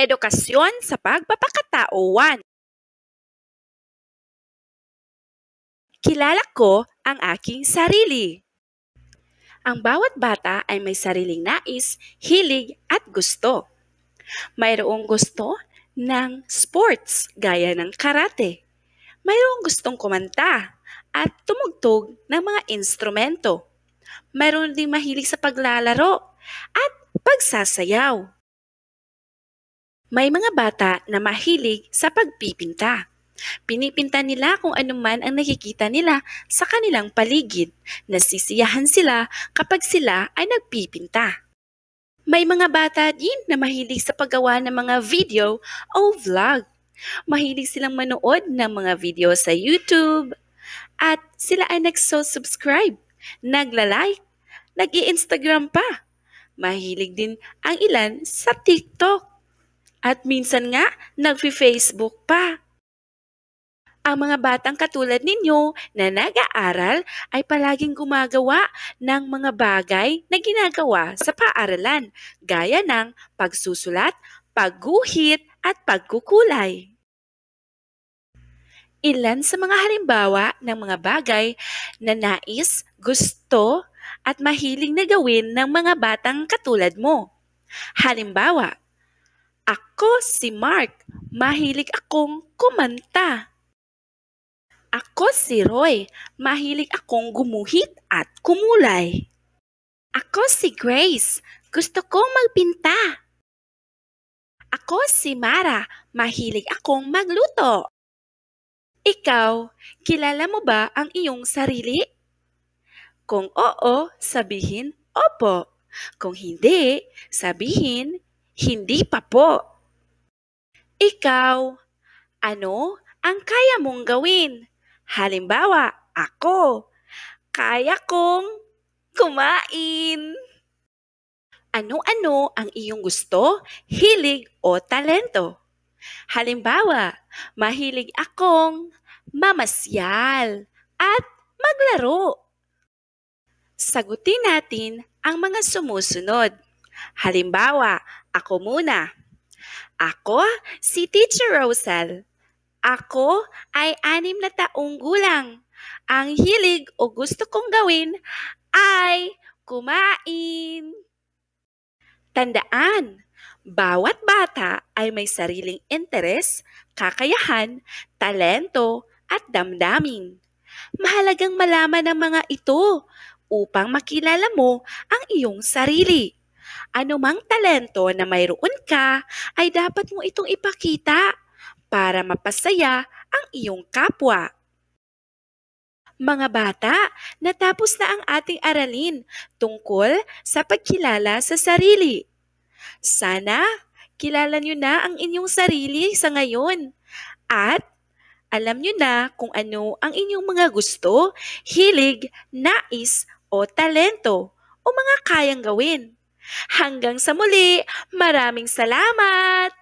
Edukasyon sa Pagpapakatao 1 Kilala ko ang aking sarili. Ang bawat bata ay may sariling nais, hilig at gusto. Mayroong gusto ng sports gaya ng karate. Mayroong gustong kumanta at tumugtog ng mga instrumento. Mayroon ding mahilig sa paglalaro at pagsasayaw. May mga bata na mahilig sa pagpipinta. Pinipinta nila kung anuman ang nakikita nila sa kanilang paligid. Nasisiyahan sila kapag sila ay nagpipinta. May mga bata din na mahilig sa paggawa ng mga video o vlog. Mahilig silang manood ng mga video sa YouTube at sila ay nagso-subscribe, nagla-like, nag instagram pa. Mahilig din ang ilan sa TikTok. At minsan nga, nag-Facebook pa. Ang mga batang katulad ninyo na nag-aaral ay palaging gumagawa ng mga bagay na ginagawa sa paaralan, gaya ng pagsusulat, pagguhit, at pagkukulay. Ilan sa mga halimbawa ng mga bagay na nais, gusto, at mahiling na gawin ng mga batang katulad mo. Halimbawa, ako si Mark, mahilig akong kumanta. Ako si Roy, mahilig akong gumuhit at kumulay. Ako si Grace, gusto kong magpinta. Ako si Mara, mahilig akong magluto. Ikaw, kilala mo ba ang iyong sarili? Kung oo, sabihin opo. Kung hindi, sabihin hindi pa po. Ikaw, ano ang kaya mong gawin? Halimbawa, ako, kaya kong kumain. Ano-ano ang iyong gusto, hilig o talento? Halimbawa, mahilig akong mamasyal at maglaro. Sagutin natin ang mga sumusunod. Halimbawa, ako muna. Ako si Teacher Rosal. Ako ay anim na taong gulang. Ang hilig o gusto kong gawin ay kumain. Tandaan, bawat bata ay may sariling interes, kakayahan, talento, at damdamin. Mahalagang malaman ang mga ito upang makilala mo ang iyong sarili. Anumang talento na mayroon ka ay dapat mo itong ipakita para mapasaya ang iyong kapwa. Mga bata, natapos na ang ating aralin tungkol sa pagkilala sa sarili. Sana kilala nyo na ang inyong sarili sa ngayon at alam nyo na kung ano ang inyong mga gusto, hilig, nais o talento o mga kayang gawin. Hanggang sa muli, maraming salamat!